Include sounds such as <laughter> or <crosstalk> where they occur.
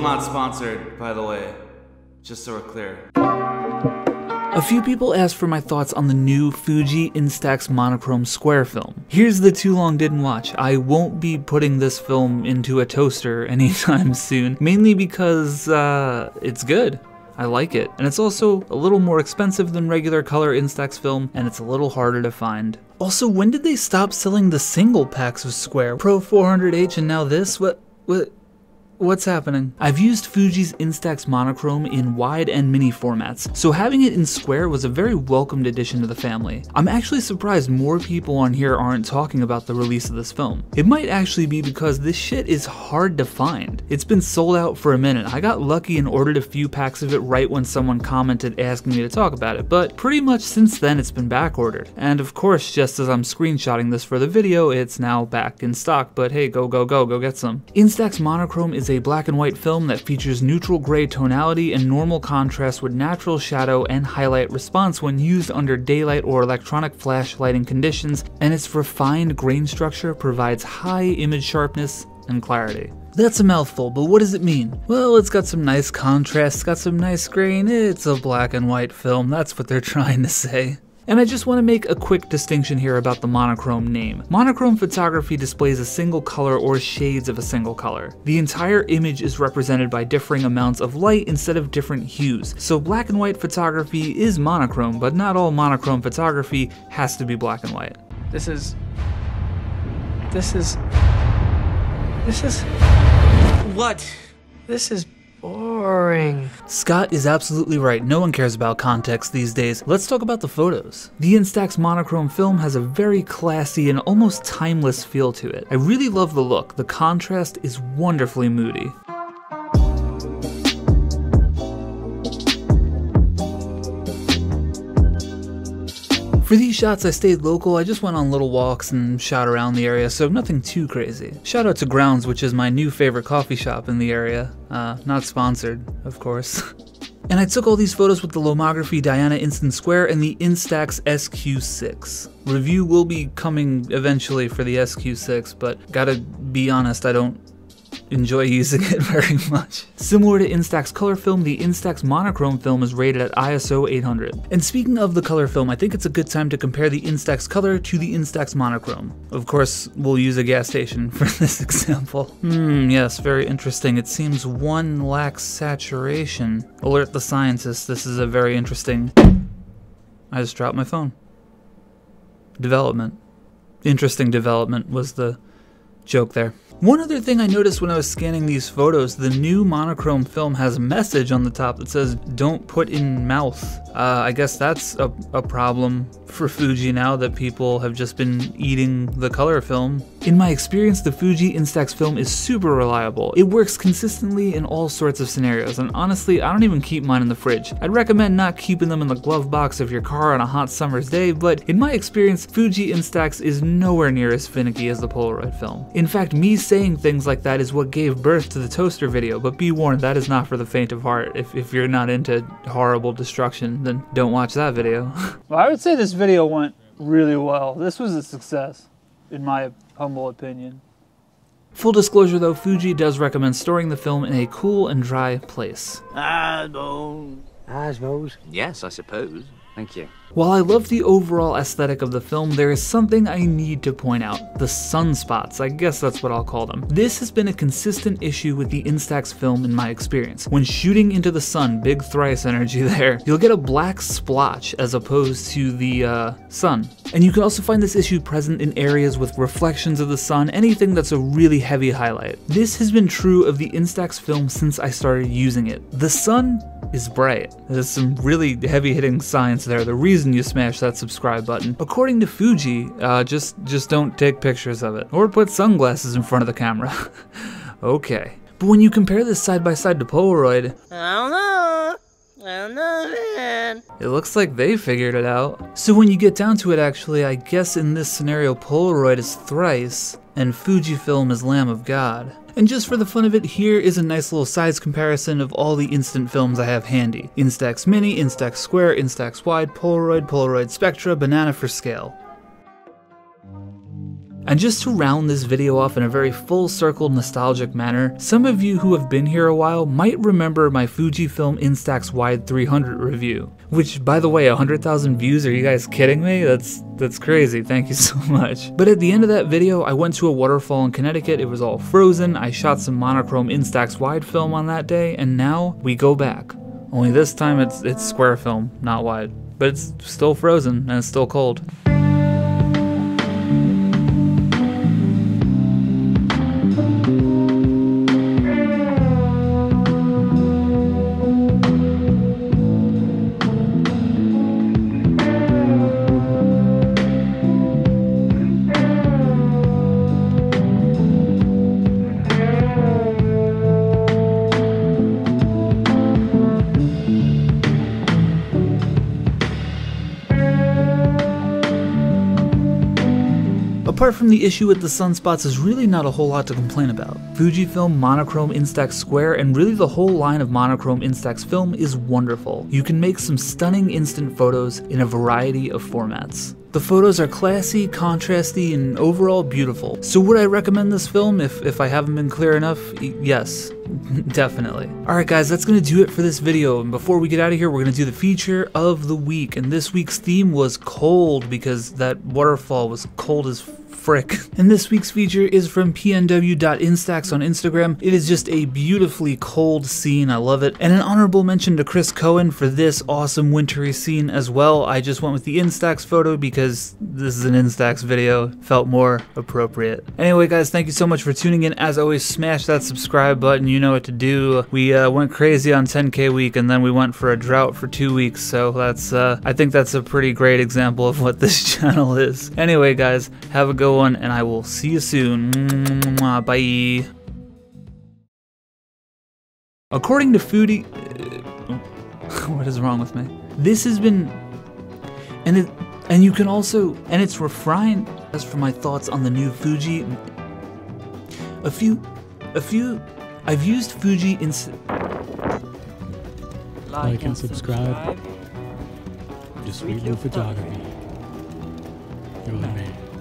not sponsored, by the way, just so we're clear. A few people asked for my thoughts on the new Fuji Instax monochrome square film. Here's the too long didn't watch. I won't be putting this film into a toaster <laughs> anytime soon, mainly because uh, it's good. I like it, and it's also a little more expensive than regular color Instax film, and it's a little harder to find. Also, when did they stop selling the single packs of Square? Pro 400H and now this? What? What? What's happening? I've used Fuji's Instax monochrome in wide and mini formats, so having it in square was a very welcomed addition to the family. I'm actually surprised more people on here aren't talking about the release of this film. It might actually be because this shit is hard to find. It's been sold out for a minute. I got lucky and ordered a few packs of it right when someone commented asking me to talk about it, but pretty much since then it's been back ordered. And of course, just as I'm screenshotting this for the video, it's now back in stock, but hey, go, go, go, go get some. Instax monochrome is a black and white film that features neutral gray tonality and normal contrast with natural shadow and highlight response when used under daylight or electronic flash lighting conditions, and its refined grain structure provides high image sharpness and clarity. That's a mouthful, but what does it mean? Well, it's got some nice contrast, it's got some nice grain, it's a black and white film, that's what they're <laughs> trying to say. And I just want to make a quick distinction here about the monochrome name. Monochrome photography displays a single color or shades of a single color. The entire image is represented by differing amounts of light instead of different hues. So black and white photography is monochrome, but not all monochrome photography has to be black and white. This is. This is. This is. What? This is boring. Scott is absolutely right, no one cares about context these days. Let's talk about the photos. The Instax monochrome film has a very classy and almost timeless feel to it. I really love the look, the contrast is wonderfully moody. For these shots, I stayed local. I just went on little walks and shot around the area, so nothing too crazy. Shout out to Grounds, which is my new favorite coffee shop in the area. Uh, not sponsored, of course. <laughs> and I took all these photos with the Lomography Diana Instant Square and the Instax SQ6. Review will be coming eventually for the SQ6, but gotta be honest, I don't enjoy using it <laughs> very much. Similar to Instax color film, the Instax monochrome film is rated at ISO 800. And speaking of the color film, I think it's a good time to compare the Instax color to the Instax monochrome. Of course, we'll use a gas station <laughs> for this example. Hmm, yes, very interesting. It seems one lacks saturation. Alert the scientists, this is a very interesting... I just dropped my phone. Development. Interesting development was the joke there. One other thing I noticed when I was scanning these photos, the new monochrome film has a message on the top that says, don't put in mouth. Uh, I guess that's a, a problem for Fuji now that people have just been eating the color film. In my experience, the Fuji Instax film is super reliable. It works consistently in all sorts of scenarios, and honestly, I don't even keep mine in the fridge. I'd recommend not keeping them in the glove box of your car on a hot summer's day, but in my experience, Fuji Instax is nowhere near as finicky as the Polaroid film. In fact, me saying things like that is what gave birth to the toaster video, but be warned, that is not for the faint of heart. If, if you're not into horrible destruction, then don't watch that video. <laughs> well, I would say this video went really well. This was a success, in my humble opinion. Full disclosure though, Fuji does recommend storing the film in a cool and dry place. I suppose. I suppose. Yes, I suppose. Thank you. While I love the overall aesthetic of the film, there is something I need to point out. The sunspots, I guess that's what I'll call them. This has been a consistent issue with the Instax film in my experience. When shooting into the sun, big thrice energy <laughs> there, you'll get a black splotch as opposed to the uh, sun. And you can also find this issue present in areas with reflections of the sun, anything that's a really heavy highlight. This has been true of the Instax film since I started using it. The sun is bright. There's some really heavy hitting science there. The reason you smash that subscribe button. According to Fuji, uh, just just don't take pictures of it or put sunglasses in front of the camera. <laughs> okay. But when you compare this side by side to Polaroid, I don't know. I don't know, man. It looks like they figured it out. So when you get down to it, actually, I guess in this scenario, Polaroid is thrice, and Fujifilm is Lamb of God. And just for the fun of it, here is a nice little size comparison of all the instant films I have handy. Instax Mini, Instax Square, Instax Wide, Polaroid, Polaroid Spectra, Banana for scale. And just to round this video off in a very full circle nostalgic manner, some of you who have been here a while might remember my Fujifilm Instax Wide 300 review. Which, by the way, 100,000 views, are you guys kidding me? That's that's crazy, thank you <laughs> so much. But at the end of that video, I went to a waterfall in Connecticut, it was all frozen, I shot some monochrome Instax wide film on that day, and now we go back. Only this time it's it's square film, not wide. But it's still frozen and it's still cold. Apart from the issue with the sunspots, there's really not a whole lot to complain about. Fujifilm Monochrome Instax Square and really the whole line of monochrome Instax film is wonderful. You can make some stunning instant photos in a variety of formats. The photos are classy, contrasty, and overall beautiful. So would I recommend this film if, if I haven't been clear enough? Yes, <laughs> definitely. Alright guys, that's gonna do it for this video, and before we get out of here, we're gonna do the feature of the week, and this week's theme was cold because that waterfall was cold as frick. And this week's feature is from pnw.instax on Instagram. It is just a beautifully cold scene, I love it. And an honorable mention to Chris Cohen for this awesome wintry scene as well. I just went with the Instax photo because this is an Instax video, felt more appropriate. Anyway guys, thank you so much for tuning in. As always, smash that subscribe button, you know what to do. We uh, went crazy on 10k week and then we went for a drought for two weeks, so that's, uh, I think that's a pretty great example of what this <laughs> channel is. Anyway guys, have a good one, and I will see you soon. Bye. According to Foodie, uh, <laughs> what is wrong with me? This has been, and it, and you can also, and it's refined. As for my thoughts on the new Fuji, a few, a few, I've used Fuji in. Like and subscribe. Just Sweet Lou Photography. You're the man.